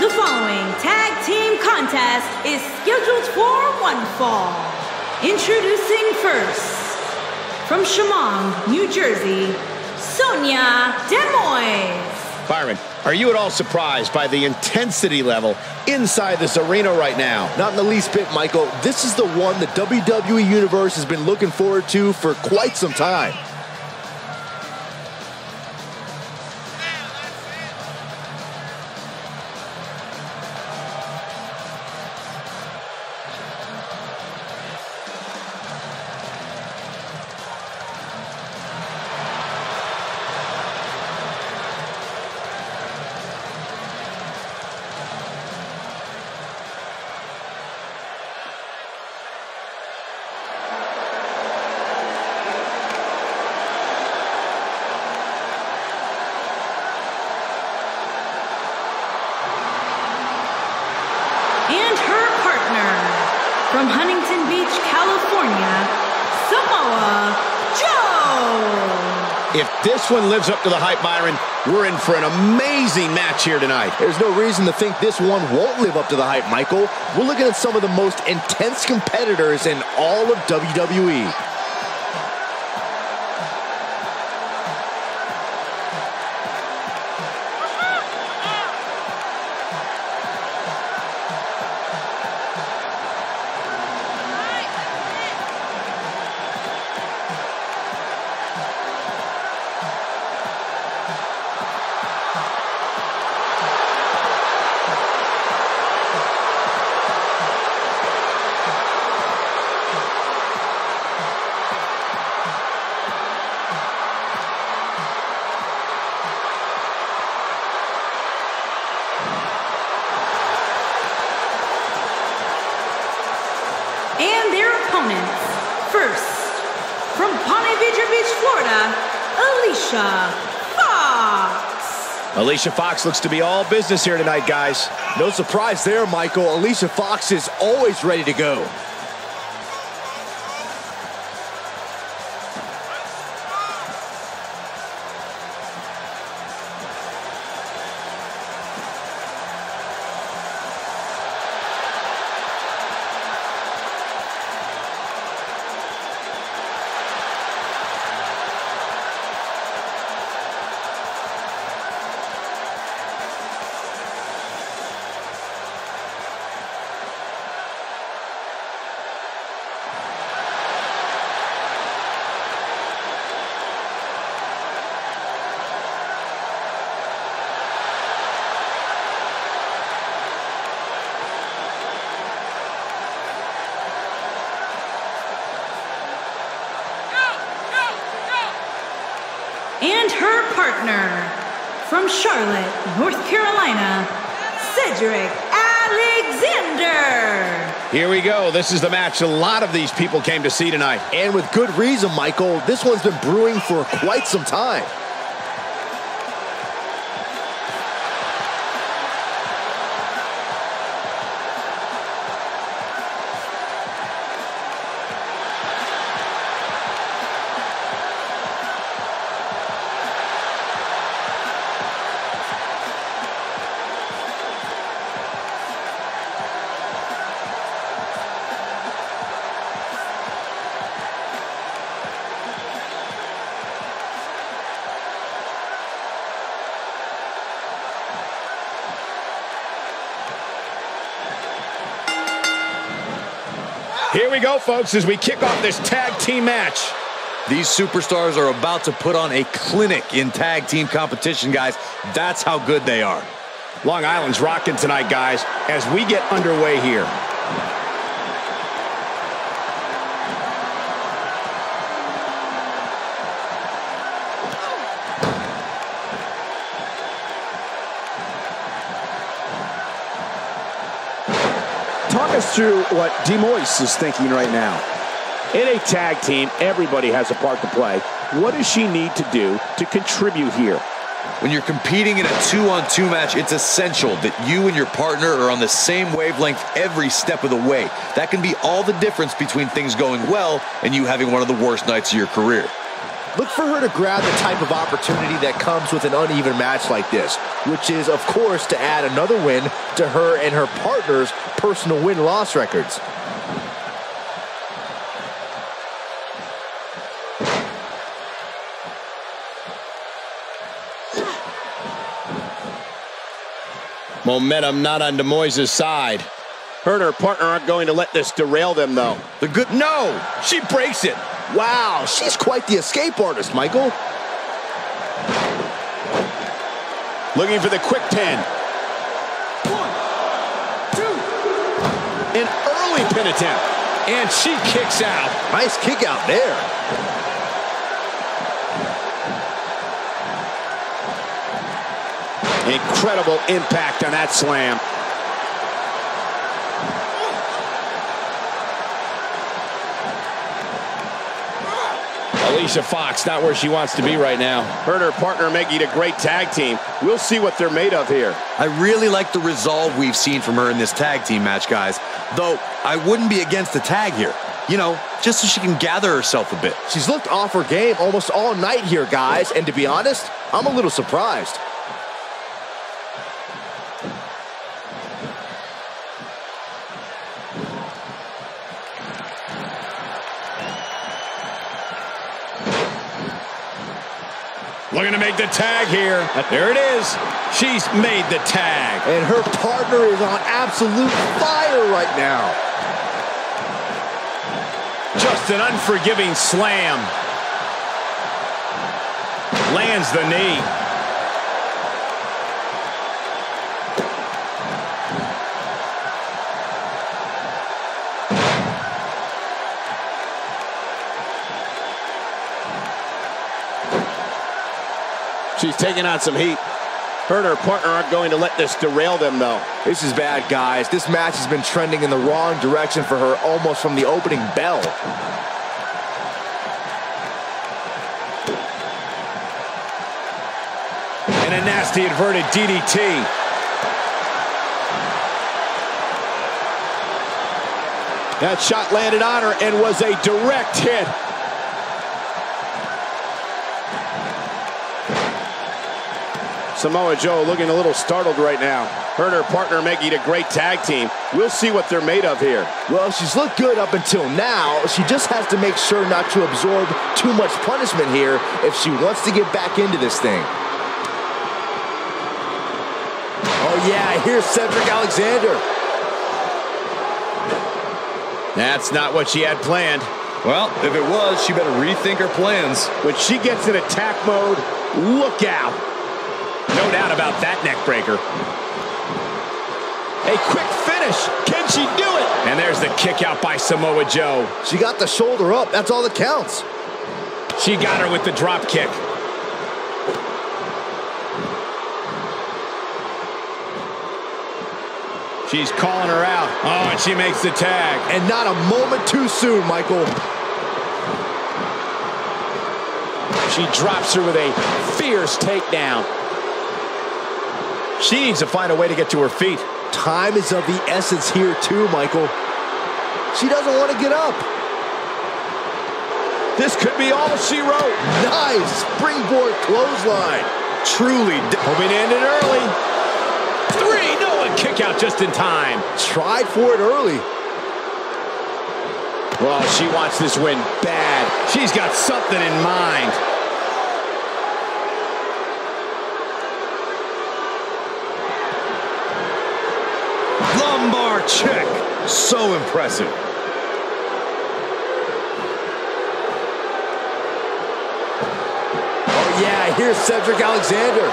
The following tag team contest is scheduled for one fall. Introducing first, from Shamong, New Jersey, Sonya Deville. Byron, are you at all surprised by the intensity level inside this arena right now? Not in the least bit, Michael. This is the one the WWE Universe has been looking forward to for quite some time. From Huntington Beach, California, Samoa Joe. If this one lives up to the hype, Byron, we're in for an amazing match here tonight. There's no reason to think this one won't live up to the hype, Michael. We're looking at some of the most intense competitors in all of. WWE. Fox. Alicia Fox looks to be all business here tonight, guys. No surprise there, Michael. Alicia Fox is always ready to go. From Charlotte, North Carolina, Cedric Alexander. Here we go. This is the match a lot of these people came to see tonight. And with good reason, Michael. This one's been brewing for quite some time. Here we go, folks, as we kick off this tag team match. These superstars are about to put on a clinic in tag team competition, guys. That's how good they are. Long Island's rocking tonight, guys, as we get underway here. Talk us through what Deville is thinking right now. In a tag team, everybody has a part to play. What does she need to do to contribute here? When you're competing in a two-on-two match, it's essential that you and your partner are on the same wavelength every step of the way. That can be all the difference between things going well and you having one of the worst nights of your career. Look for her to grab the type of opportunity that comes with an uneven match like this, which is, of course, to add another win to her and her partner's personal win-loss records. Momentum not on Deville' side. Her and her partner aren't going to let this derail them, though. The good. No! She breaks it. Wow, she's quite the escape artist, Michael. Looking for the quick pin. One, two. An early pin attempt. And she kicks out. Nice kick out there. Incredible impact on that slam. Alicia Fox not where she wants to be right now. Her and her partner making a great tag team. We'll see what they're made of here. I really like the resolve we've seen from her in this tag team match, guys. Though, I wouldn't be against the tag here. You know, just so she can gather herself a bit. She's looked off her game almost all night here, guys. And to be honest, I'm a little surprised. The tag here. There it is. She's made the tag. And her partner is on absolute fire right now. Just an unforgiving slam. Lands the knee. She's taking on some heat. Her and her partner aren't going to let this derail them, though. This is bad, guys. This match has been trending in the wrong direction for her almost from the opening bell. And a nasty inverted DDT. That shot landed on her and was a direct hit. Samoa Joe looking a little startled right now. Her and her partner making a great tag team. We'll see what they're made of here. Well, she's looked good up until now. She just has to make sure not to absorb too much punishment here if she wants to get back into this thing. Oh, yeah, here's Cedric Alexander. That's not what she had planned. Well, if it was, she better rethink her plans. When she gets in attack mode, look out. No doubt about that neck breaker. A quick finish. Can she do it? And there's the kick out by Samoa Joe. She got the shoulder up. That's all that counts. She got her with the drop kick. She's calling her out. Oh, and she makes the tag. And not a moment too soon, Michael. She drops her with a fierce takedown. She needs to find a way to get to her feet. Time is of the essence here too, Michael. She doesn't want to get up. This could be all she wrote. Nice springboard clothesline. Truly. Hoping to end it early. Three, no, a kick out just in time. Tried for it early. Well, she wants this win bad. She's got something in mind. Check. So impressive. Oh, yeah, here's Cedric Alexander.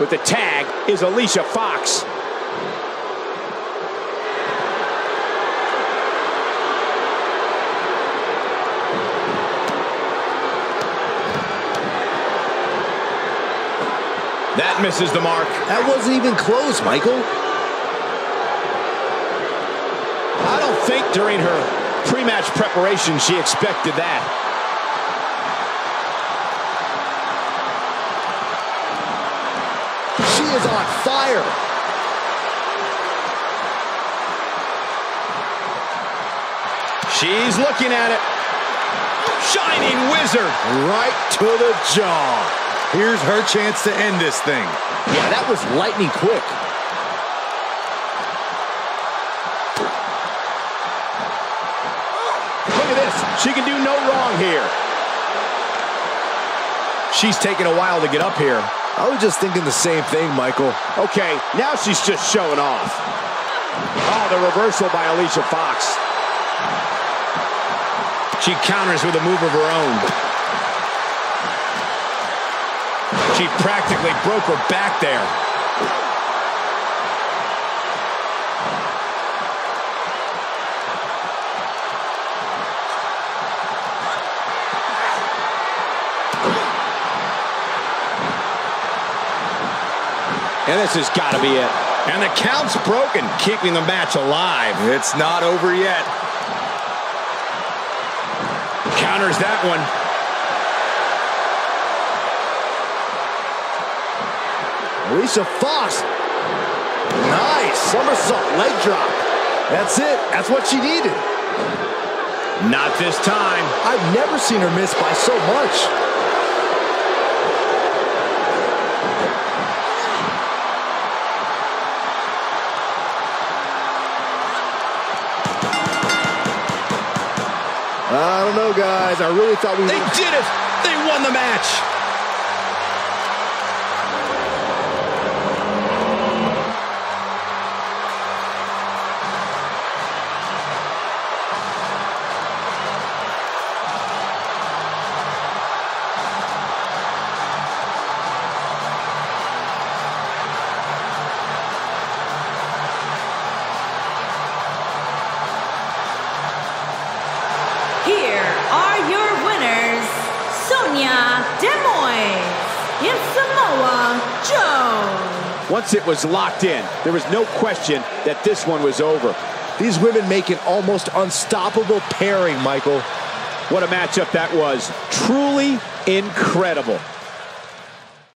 With the tag is Alicia Fox. That misses the mark. That wasn't even close, Michael. I don't think during her pre-match preparation she expected that. She is on fire. She's looking at it. Shining Wizard. Right to the jaw. Here's her chance to end this thing. Yeah, that was lightning quick. Look at this. She can do no wrong here. She's taking a while to get up here. I was just thinking the same thing, Michael. Okay, now she's just showing off. Oh, the reversal by Alicia Fox. She counters with a move of her own. She practically broke her back there. And this has got to be it. And the count's broken, keeping the match alive. It's not over yet. Counters that one. Alicia Fox. Nice. Somersault leg drop. That's it. That's what she needed. Not this time. I've never seen her miss by so much. I don't know, guys. I really thought we They were... did it. They won the match. Sonya Deville and Samoa Joe. Once it was locked in, there was no question that this one was over. These women make an almost unstoppable pairing, Michael. What a matchup that was. Truly incredible.